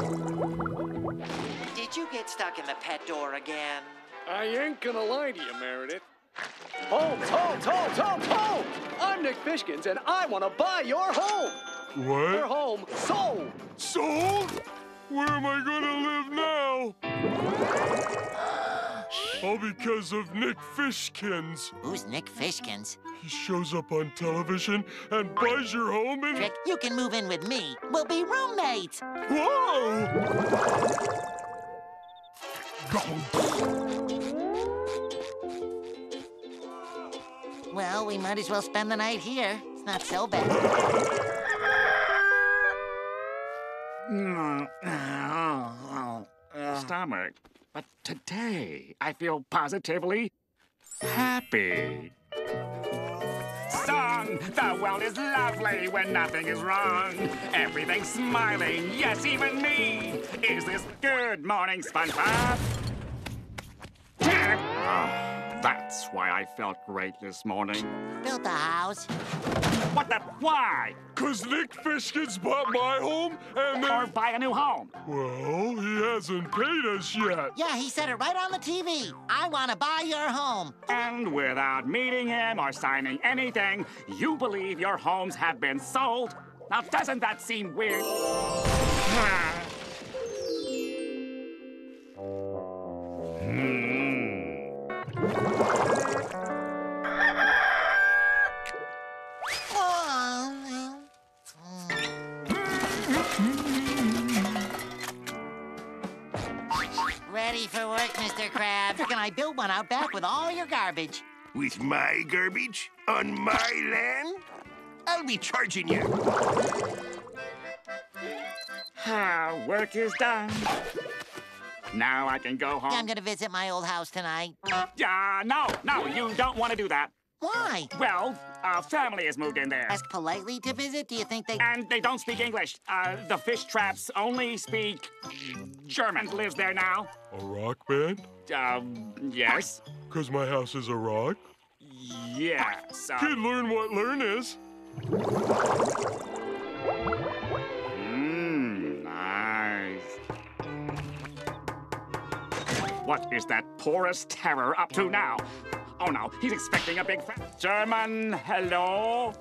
Did you get stuck in the pet door again? I ain't gonna lie to you, Meredith. Holmes, Holmes, Holmes, Holmes, Holmes! I'm Nick Fishkins, and I want to buy your home. What? Your home sold. Sold? Where am I gonna live now? All because of Nick Fishkins. Who's Nick Fishkins? He shows up on television and buys your home and... Trick, you can move in with me. We'll be roommates. Whoa! Well, we might as well spend the night here. It's not so bad. Stomach. But today, I feel positively happy. Song, the world is lovely when nothing is wrong. Everything's smiling, yes, even me. Is this good morning, SpongeBob? That's why I felt great this morning. Built a house. What the? Why? Cause Nick Fishkins bought my home and Or then... buy a new home? Well, he hasn't paid us yet. Yeah, he said it right on the TV. I want to buy your home. And without meeting him or signing anything, you believe your homes have been sold? Now, doesn't that seem weird? Ah. Ready for work, Mr. Krabs. Can I build one out back with all your garbage? With my garbage on my land? I'll be charging you. Ah, work is done. Now I can go home. I'm gonna visit my old house tonight. Yeah, no, no, you don't want to do that. Why? Well, a family has moved in there. Ask politely to visit? Do you think they... And they don't speak English. Uh, the fish traps only speak German. Lives there now. A rock band? Um, yes. Cause my house is a rock? Yes. Uh, Kid, learn what learn is. Mmm, nice. What is that porous terror up to now? Oh no, he's expecting a big fa- German. Hello?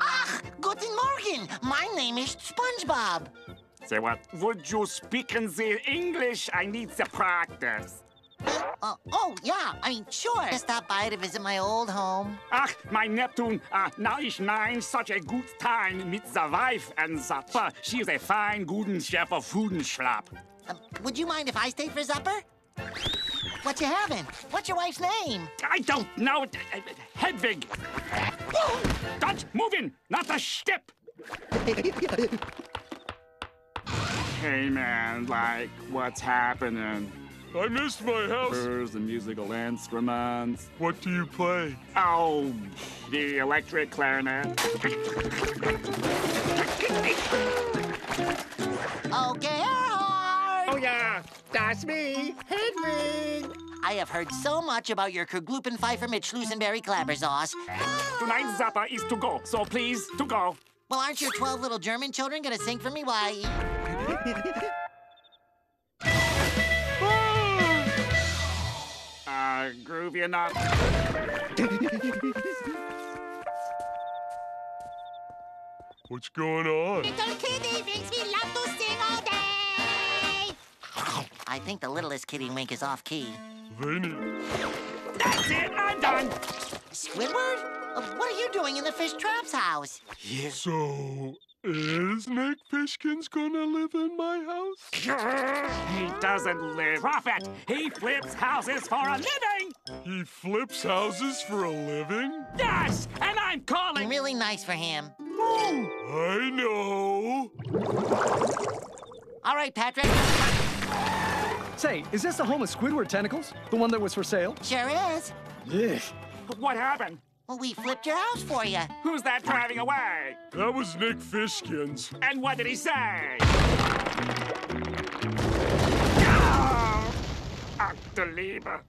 Ach, guten Morgen. My name is SpongeBob. Say what? Would you speak in the English? I need the practice. Uh, oh, yeah, I mean, sure. Just stop by to visit my old home. Ach, mein Neptun, uh, now ich nein such a good time mit the wife and supper. She is a fine, guten chef of Fudenschlapp. Um, would you mind if I stayed for supper? What you having? What's your wife's name? I don't know. Hedwig. Don't move in, not a step. hey man, like, what's happening? I missed my house. Where's the musical instruments? What do you play? Oh, the electric clarinet. Okay, Erhard. Oh yeah, that's me, Hedwig. I have heard so much about your Kerglupen Pfeiffer mit Schlusenberry Klappersauce. Tonight's Zappa is to go, so please, to go. Well, aren't your 12 little German children gonna sing for me? Why? Uh, groovy enough. What's going on? Little kitty thinks we love to sing all day. I think the littlest kitty wink is off key. Vinny. That's it, I'm done. Squidward? Uh, what are you doing in the fish trap's house? So, is Nick Fishkins gonna live in my house? He doesn't live profit. He flips houses for a living. He flips houses for a living? Yes, and I'm calling. Really nice for him. I know. All right, Patrick. Say, is this the home of Squidward Tentacles? The one that was for sale? Sure is. Yeah. What happened? Well, we flipped your house for you. Who's that driving away? That was Nick Fishkins. And what did he say? Ah! Oh, Ach, du Liebe.